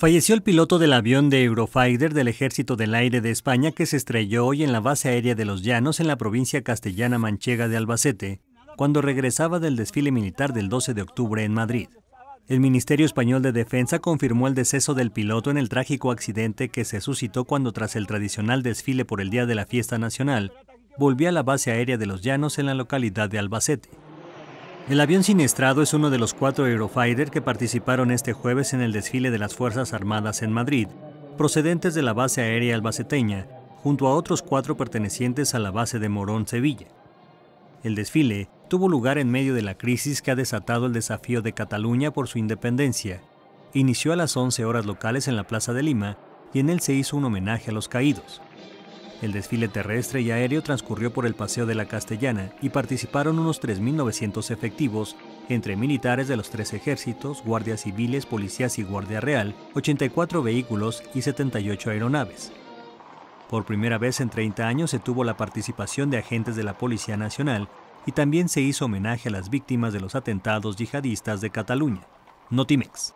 Falleció el piloto del avión de Eurofighter del Ejército del Aire de España que se estrelló hoy en la base aérea de Los Llanos en la provincia castellana manchega de Albacete, cuando regresaba del desfile militar del 12 de octubre en Madrid. El Ministerio Español de Defensa confirmó el deceso del piloto en el trágico accidente que se suscitó cuando tras el tradicional desfile por el Día de la Fiesta Nacional, volvió a la base aérea de Los Llanos en la localidad de Albacete. El avión siniestrado es uno de los cuatro Eurofighter que participaron este jueves en el desfile de las Fuerzas Armadas en Madrid, procedentes de la base aérea albaceteña, junto a otros cuatro pertenecientes a la base de Morón, Sevilla. El desfile tuvo lugar en medio de la crisis que ha desatado el desafío de Cataluña por su independencia. Inició a las 11 horas locales en la Plaza de Lima y en él se hizo un homenaje a los caídos. El desfile terrestre y aéreo transcurrió por el Paseo de la Castellana y participaron unos 3.900 efectivos, entre militares de los tres ejércitos, guardias civiles, policías y guardia real, 84 vehículos y 78 aeronaves. Por primera vez en 30 años se tuvo la participación de agentes de la Policía Nacional y también se hizo homenaje a las víctimas de los atentados yihadistas de Cataluña. Notimex.